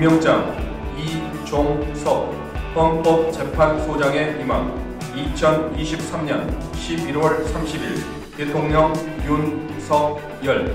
임명장 이종석 헌법재판소장의 임함 2023년 11월 30일 대통령 윤석열.